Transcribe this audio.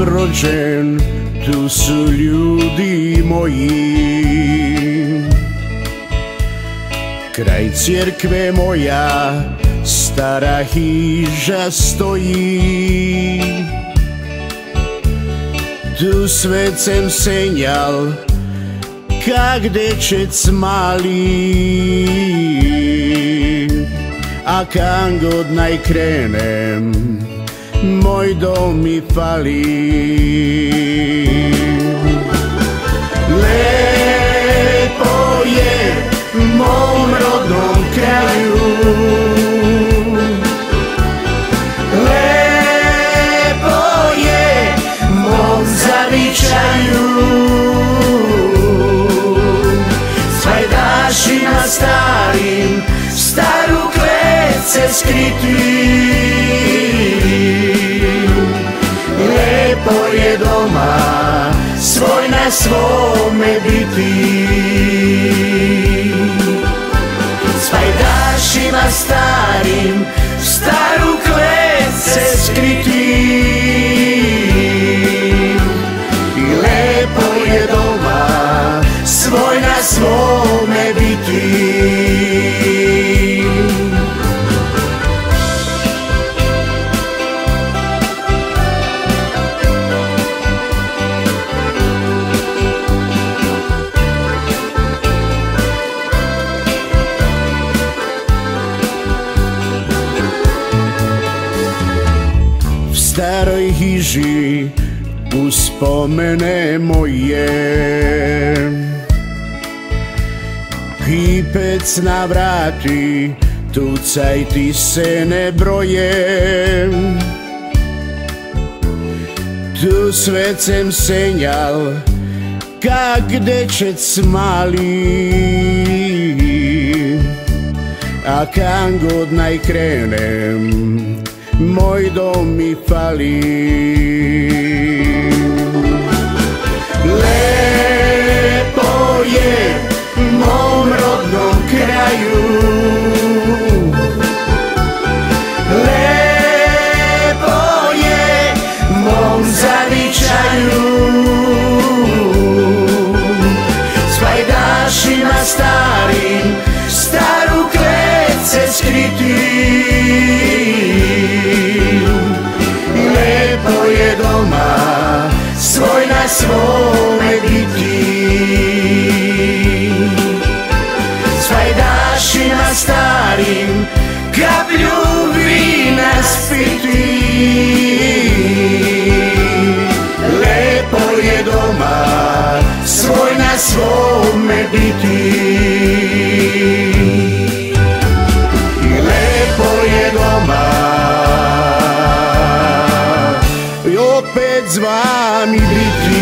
rođen, tu su ljudi moji. Kraj crkve moja stara hiža stoji Tu svecem senjal kak dečec mali A kam god naj krenem moj dom mi fali. Lepo je mom rodnom kraju. Lepo je mom zavičaju. Svajdašima starim staru klece skriti na svome biti. Svajdašima starim hiži uspomene moje. Pipec na vrati, tucaj ti se ne broje. Tu svecem senjal, kak dečec mali. A kam god naj krenem, moj dom mi fali. Lepo je mom rodnom kraju. Lepo je mom zavičaju. Starim staru klece skriti svome biti. I lepo je doma. I opet z vami biti